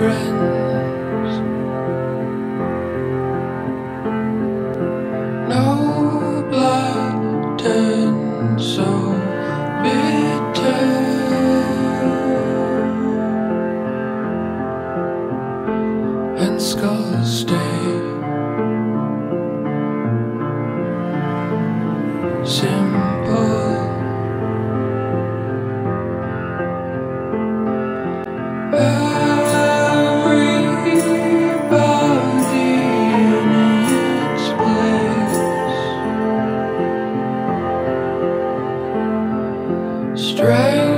friends. No blood turns so bitter. And skulls stay. Sim Right.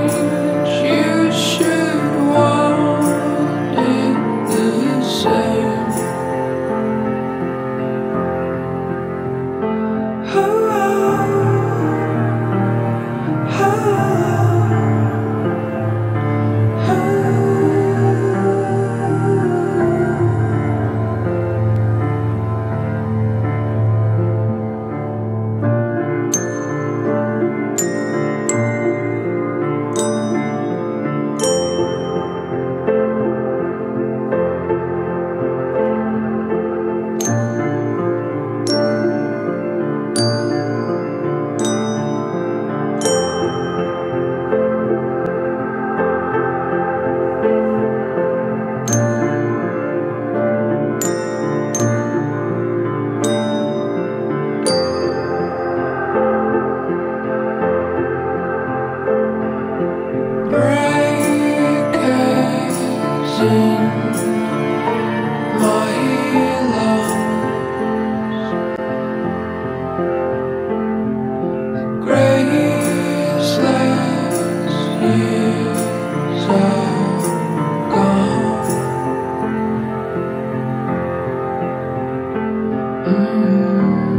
Música